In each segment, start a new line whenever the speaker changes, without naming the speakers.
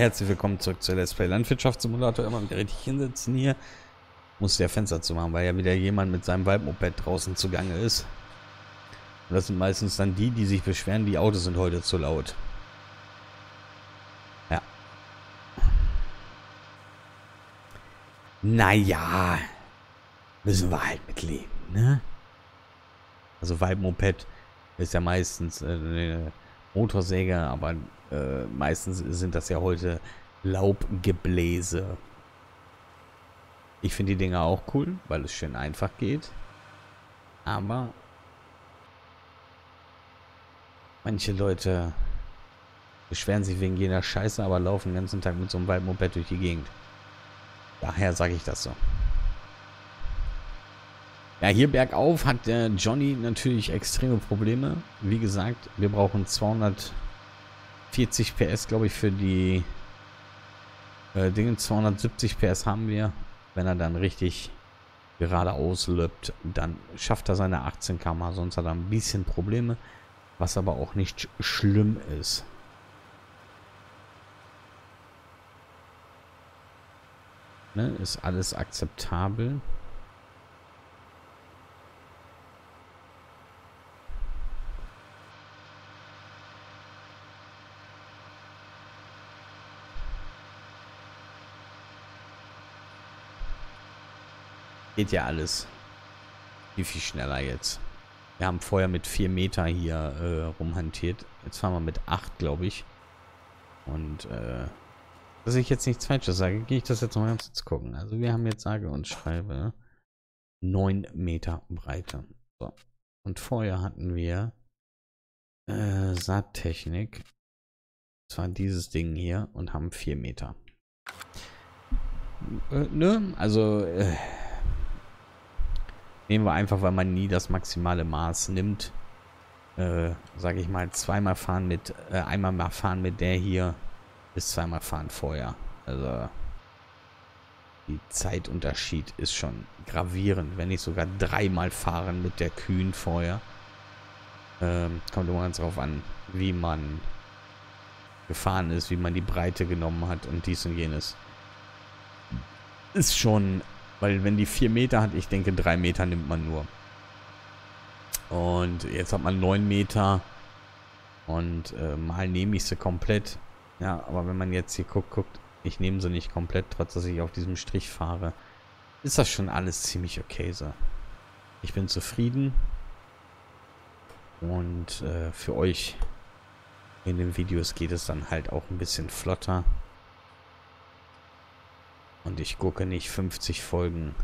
Herzlich willkommen zurück zur Let's Play Landwirtschaftssimulator. Immer wieder richtig hinsetzen hier. Muss der Fenster zu machen, weil ja wieder jemand mit seinem Waldmoped draußen zugange ist. Und das sind meistens dann die, die sich beschweren, die Autos sind heute zu laut. Ja. Naja. Müssen wir halt mitleben, ne? Also Waldmoped ist ja meistens äh, Motorsäge, aber äh, meistens sind das ja heute Laubgebläse. Ich finde die Dinger auch cool, weil es schön einfach geht. Aber manche Leute beschweren sich wegen jeder Scheiße, aber laufen den ganzen Tag mit so einem Waldmoped durch die Gegend. Daher sage ich das so. Ja, hier bergauf hat der Johnny natürlich extreme Probleme. Wie gesagt, wir brauchen 240 PS, glaube ich, für die äh, Dinge. 270 PS haben wir. Wenn er dann richtig geradeaus löppt, dann schafft er seine 18 km. Sonst hat er ein bisschen Probleme, was aber auch nicht schlimm ist. Ne, ist alles akzeptabel. Geht ja alles viel, viel schneller jetzt. Wir haben vorher mit 4 Meter hier äh, rumhantiert. Jetzt fahren wir mit 8, glaube ich. Und, äh, dass ich jetzt nichts Falsches sage, gehe ich das jetzt noch ganz kurz gucken. Also wir haben jetzt sage und schreibe 9 Meter Breite. So. Und vorher hatten wir äh, Saattechnik. Zwar dieses Ding hier und haben 4 Meter. Äh, ne? Also, äh, Nehmen wir einfach, weil man nie das maximale Maß nimmt. Äh, sage ich mal, zweimal fahren mit, äh, einmal mal fahren mit der hier, bis zweimal fahren vorher. Also, die Zeitunterschied ist schon gravierend, wenn nicht sogar dreimal fahren mit der Kühn vorher. Ähm, kommt immer ganz drauf an, wie man gefahren ist, wie man die Breite genommen hat und dies und jenes. Ist schon weil wenn die 4 Meter hat, ich denke 3 Meter nimmt man nur. Und jetzt hat man 9 Meter. Und äh, mal nehme ich sie komplett. Ja, aber wenn man jetzt hier guckt, guckt, ich nehme sie nicht komplett, trotz dass ich auf diesem Strich fahre, ist das schon alles ziemlich okay so. Ich bin zufrieden. Und äh, für euch in den Videos geht es dann halt auch ein bisschen flotter. Und ich gucke nicht 50 Folgen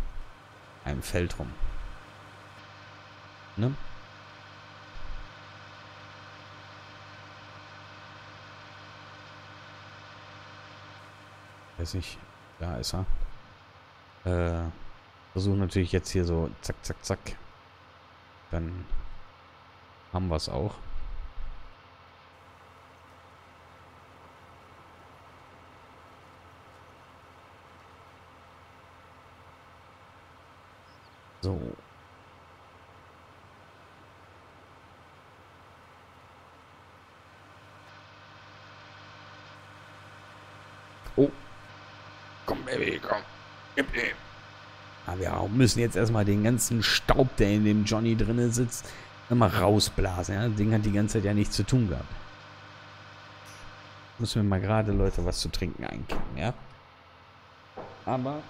einem Feld rum. Ne? Weiß nicht. Da ist er. Äh, versuche natürlich jetzt hier so zack, zack, zack. Dann haben wir es auch. So. Oh. Komm, Baby, komm. Gib ihm. Aber wir müssen jetzt erstmal den ganzen Staub, der in dem Johnny drinne sitzt, mal rausblasen. Ja? Das Ding hat die ganze Zeit ja nichts zu tun gehabt. Müssen wir mal gerade, Leute, was zu trinken einkippen, ja? Aber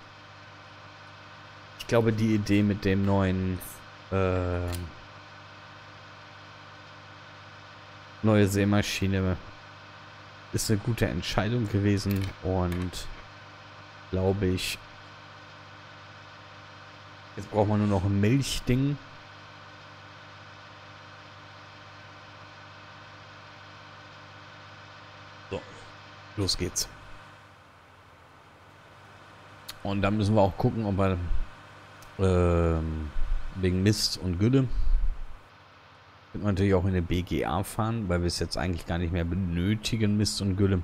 ich glaube, die Idee mit dem neuen äh, neue Sämaschine ist eine gute Entscheidung gewesen und glaube ich jetzt braucht man nur noch ein Milchding. So los geht's. Und dann müssen wir auch gucken ob wir ähm, wegen Mist und Gülle. Könnte man natürlich auch in eine BGA fahren, weil wir es jetzt eigentlich gar nicht mehr benötigen, Mist und Gülle.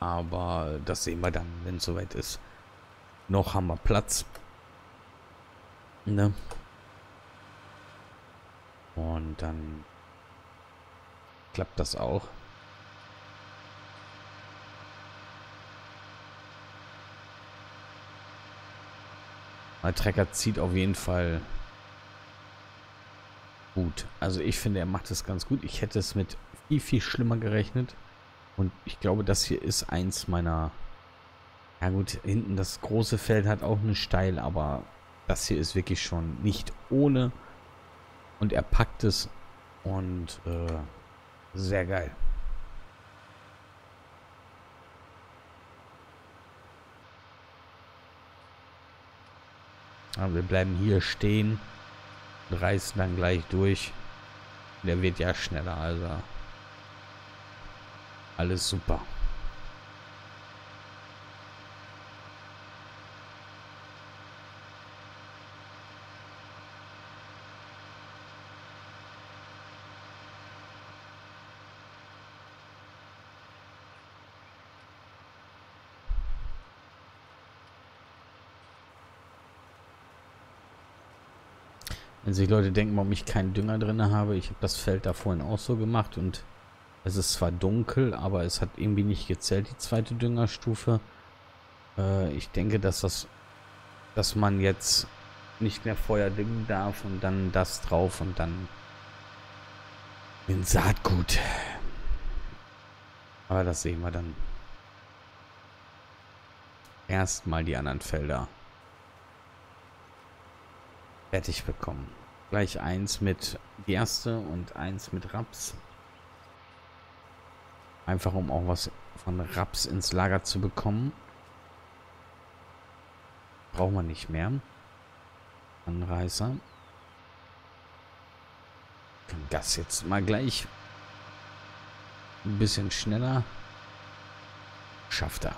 Aber das sehen wir dann, wenn es soweit ist. Noch haben wir Platz. Ne? Und dann klappt das auch. Der Trecker zieht auf jeden Fall gut. Also ich finde, er macht es ganz gut. Ich hätte es mit viel, viel schlimmer gerechnet. Und ich glaube, das hier ist eins meiner... Ja gut, hinten das große Feld hat auch eine Steil, aber das hier ist wirklich schon nicht ohne. Und er packt es und äh, sehr geil. Aber wir bleiben hier stehen und reißen dann gleich durch. Der wird ja schneller, also alles super. Wenn sich Leute denken, warum ich keinen Dünger drin habe, ich habe das Feld da vorhin auch so gemacht und es ist zwar dunkel, aber es hat irgendwie nicht gezählt, die zweite Düngerstufe. Äh, ich denke, dass das, dass man jetzt nicht mehr Feuer düngen darf und dann das drauf und dann in Saatgut. Aber das sehen wir dann. Erstmal die anderen Felder fertig bekommen. Gleich eins mit Gerste und eins mit Raps. Einfach um auch was von Raps ins Lager zu bekommen. Braucht man nicht mehr. Anreißer. Das jetzt mal gleich ein bisschen schneller. Schafft er.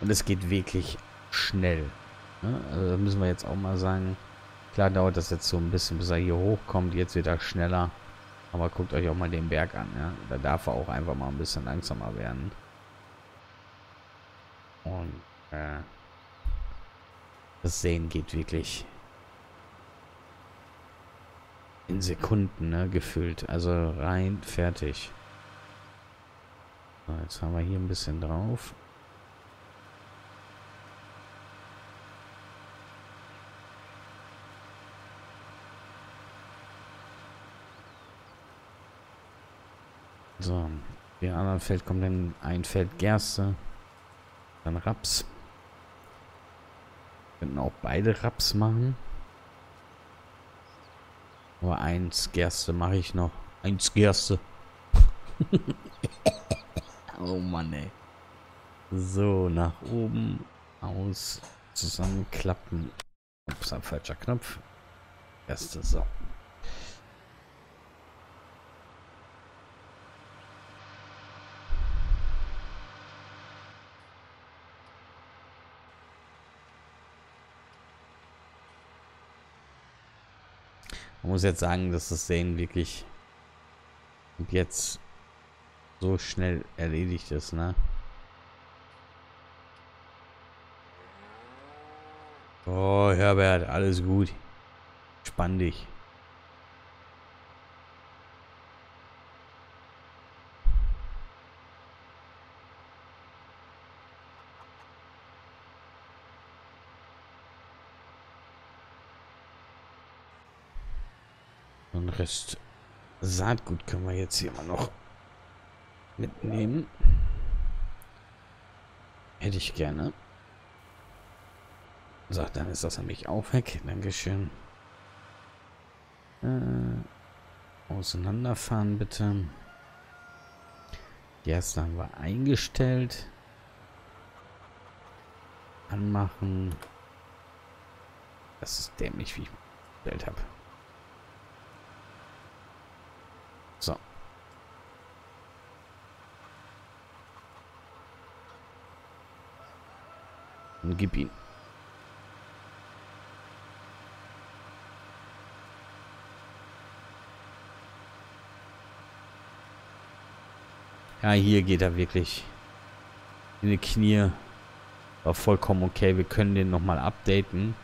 Und es geht wirklich schnell. Ne? Also müssen wir jetzt auch mal sagen, klar dauert das jetzt so ein bisschen, bis er hier hochkommt. Jetzt wird er schneller. Aber guckt euch auch mal den Berg an. Ja? Da darf er auch einfach mal ein bisschen langsamer werden. Und äh, das Sehen geht wirklich in Sekunden ne, gefühlt. Also rein fertig. So, jetzt haben wir hier ein bisschen drauf. So, der anderen Feld kommt dann ein Feld Gerste, dann Raps. Könnten auch beide Raps machen. Aber eins Gerste mache ich noch. Eins Gerste. oh Mann, ey. So, nach oben, aus, zusammenklappen. Ups, ein falscher Knopf. Erste, so. Man muss jetzt sagen, dass das Sehen wirklich jetzt so schnell erledigt ist, ne? Oh, Herbert, alles gut. Spann dich. Rest Saatgut können wir jetzt hier mal noch mitnehmen. Hätte ich gerne. So, dann ist das nämlich auch weg. Dankeschön. Äh, auseinanderfahren bitte. Die erste haben wir eingestellt. Anmachen. Das ist dämlich, wie ich gestellt habe. So. Und gib ihn. Ja, hier geht er wirklich in die Knie. War vollkommen okay. Wir können den nochmal updaten.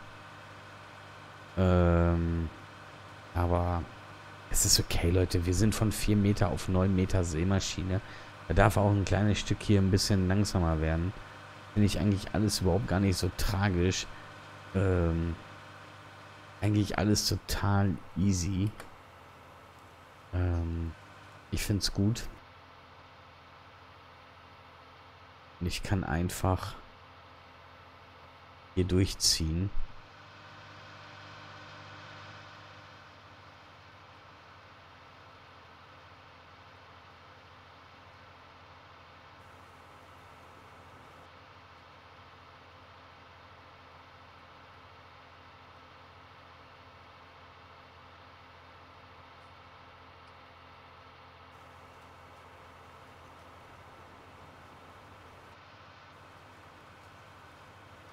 Ähm, aber es ist okay, Leute. Wir sind von 4 Meter auf 9 Meter Seemaschine. Da darf auch ein kleines Stück hier ein bisschen langsamer werden. Finde ich eigentlich alles überhaupt gar nicht so tragisch. Ähm, eigentlich alles total easy. Ähm, ich finde es gut. Und ich kann einfach hier durchziehen.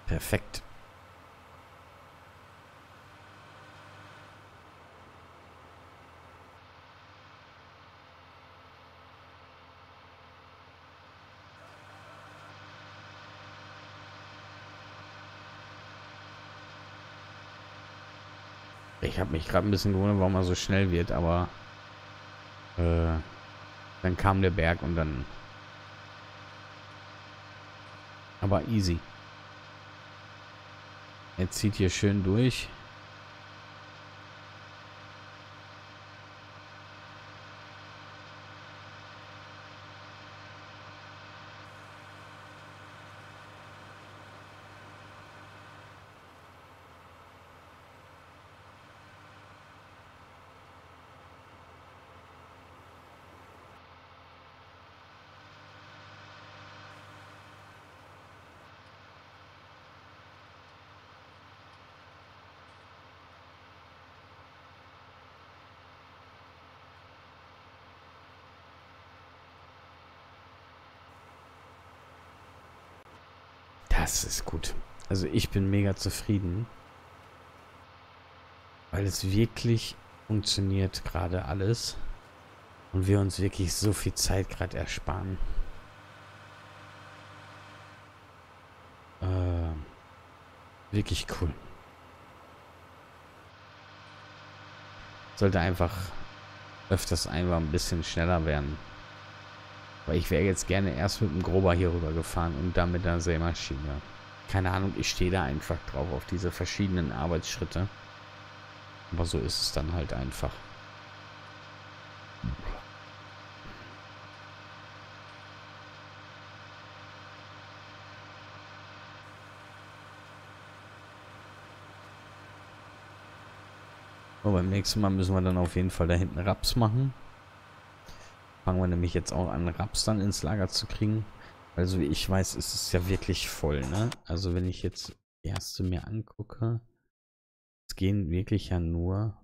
Perfekt. Ich habe mich gerade ein bisschen gewundert, warum er so schnell wird, aber äh, dann kam der Berg und dann aber easy. Er zieht hier schön durch. Das ist gut. Also ich bin mega zufrieden. Weil es wirklich funktioniert gerade alles. Und wir uns wirklich so viel Zeit gerade ersparen. Äh, wirklich cool. Sollte einfach öfters einfach ein bisschen schneller werden. Weil ich wäre jetzt gerne erst mit dem Grober hier rüber gefahren und dann mit der Sämaschine. Keine Ahnung, ich stehe da einfach drauf auf diese verschiedenen Arbeitsschritte. Aber so ist es dann halt einfach. So, beim nächsten Mal müssen wir dann auf jeden Fall da hinten Raps machen. Fangen wir nämlich jetzt auch an, Raps dann ins Lager zu kriegen. Also wie ich weiß, ist es ja wirklich voll, ne? Also wenn ich jetzt erste mir angucke, es gehen wirklich ja nur,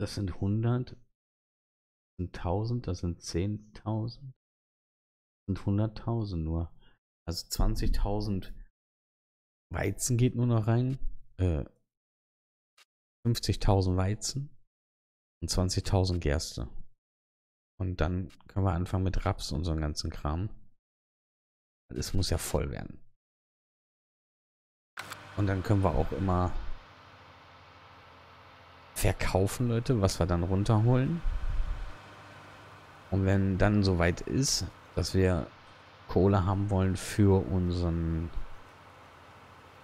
das sind 100, das sind 1000, das sind 10.000, sind 100.000 nur. Also 20.000 Weizen geht nur noch rein, äh, 50.000 Weizen und 20.000 Gerste. Und dann können wir anfangen mit Raps und so einem ganzen Kram. Es muss ja voll werden. Und dann können wir auch immer verkaufen, Leute, was wir dann runterholen. Und wenn dann soweit ist, dass wir Kohle haben wollen für unseren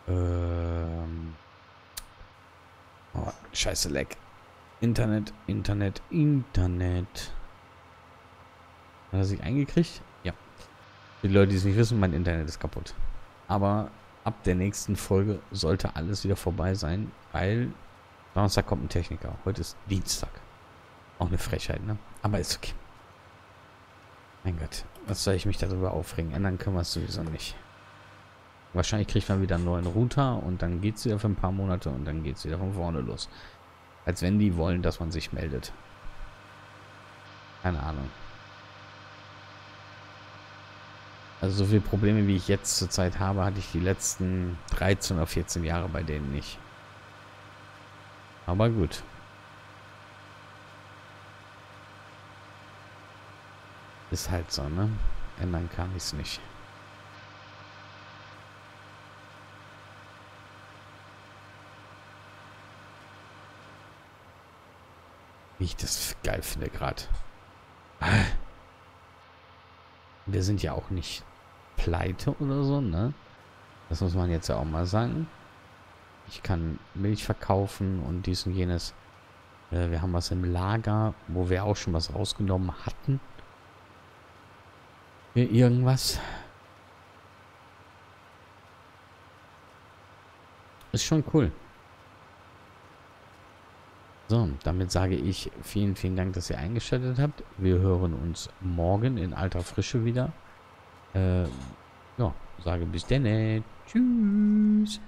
ähm oh, scheiße Leck. Internet, Internet, Internet. Hat er sich eingekriegt? Ja. Für die Leute, die es nicht wissen, mein Internet ist kaputt. Aber ab der nächsten Folge sollte alles wieder vorbei sein, weil Donnerstag kommt ein Techniker. Heute ist Dienstag. Auch eine Frechheit, ne? Aber ist okay. Mein Gott, was soll ich mich darüber aufregen? Ändern können wir es sowieso nicht. Wahrscheinlich kriegt man wieder einen neuen Router und dann geht es wieder für ein paar Monate und dann geht es wieder von vorne los. Als wenn die wollen, dass man sich meldet. Keine Ahnung. Also so viele Probleme, wie ich jetzt zurzeit habe, hatte ich die letzten 13 oder 14 Jahre bei denen nicht. Aber gut. Ist halt so, ne? Ändern kann ich es nicht. Wie ich das geil finde gerade. wir sind ja auch nicht pleite oder so, ne? Das muss man jetzt ja auch mal sagen. Ich kann Milch verkaufen und dies und jenes. Äh, wir haben was im Lager, wo wir auch schon was rausgenommen hatten. Irgendwas. Ist schon cool. So, damit sage ich vielen, vielen Dank, dass ihr eingeschaltet habt. Wir hören uns morgen in alter Frische wieder. Äh, ja, sage bis dann. Tschüss.